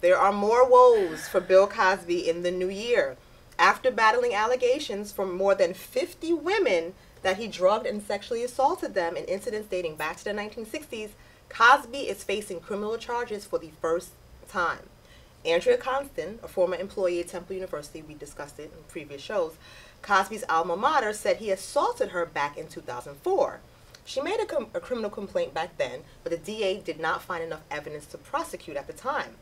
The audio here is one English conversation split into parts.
there are more woes for Bill Cosby in the new year. After battling allegations from more than 50 women that he drugged and sexually assaulted them in incidents dating back to the 1960s, Cosby is facing criminal charges for the first time. Andrea Constand, a former employee at Temple University, we discussed it in previous shows, Cosby's alma mater said he assaulted her back in 2004. She made a, com- a, criminal complaint back then, but the DA did not find enough evidence to prosecute at the time.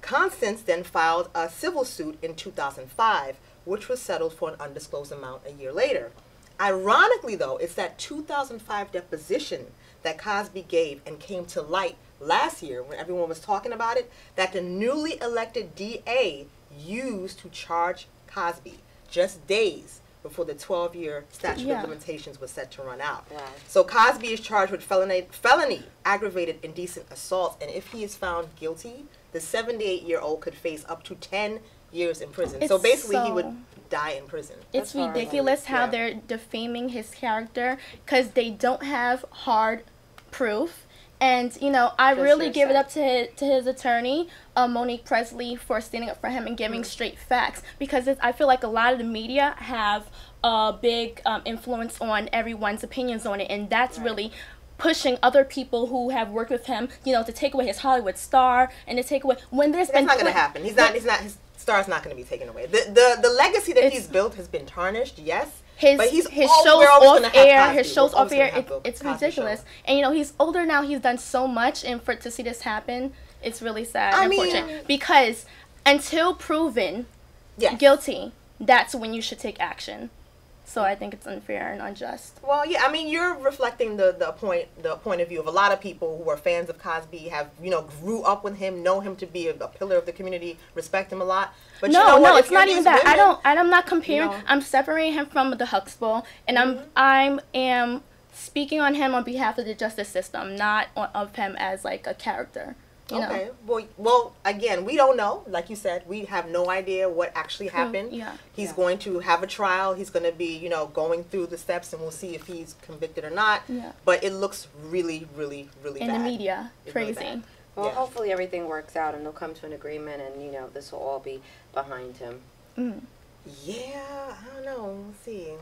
Constand then filed a civil suit in 2005, which was settled for an undisclosed amount a year later. Ironically, though, it's that 2005 deposition that Cosby gave and came to light last year when everyone was talking about it that the newly elected DA used to charge Cosby just days before the 12 year statute yeah. of limitations was set to run out. Wow. So Cosby is charged with felony, felony aggravated indecent assault, and if he is found guilty, the 78 year old could face up to 10 years in prison. It's so basically, so, he would die in prison. It's That's ridiculous how yeah. they're defaming his character because they don't have hard proof. And you know, I really give it up to his, to his attorney, uh, Monique Pressley, for standing up for him and giving mm-hmm. straight facts. Because I feel like a lot of the media have a big um, influence on everyone's opinions on it, and that's right. really pushing other people who have worked with him, you know, to take away his Hollywood star and to take away when there's that's been not going to happen. He's not. He's not. His star's not going to be taken away. The the the legacy that he's built has been tarnished. Yes. His, his shows off air, his shows off air, it, it's ridiculous. Show. And you know he's older now. He's done so much, and for to see this happen, it's really sad. I unfortunate mean, because until proven yes. guilty, that's when you should take action. So I think it's unfair and unjust. Well, yeah, I mean, you're reflecting the, the point the point of view of a lot of people who are fans of Cosby, have you know grew up with him, know him to be a, a pillar of the community, respect him a lot. But no, you know no, it's not even that. Women, I don't. I'm not comparing. You know, I'm separating him from the Huxtable, and mm-hmm. I'm I'm am speaking on him on behalf of the justice system, not on, of him as like a character. You okay. Know? Well, well, again, we don't know. Like you said, we have no idea what actually happened. Yeah. He's yeah. going to have a trial. He's going to be, you know, going through the steps, and we'll see if he's convicted or not. Yeah. But it looks really, really, really in bad. the media, it's crazy. Really well, yeah. hopefully everything works out, and they'll come to an agreement, and you know, this will all be behind him. Mm. Yeah, I don't know. We'll see.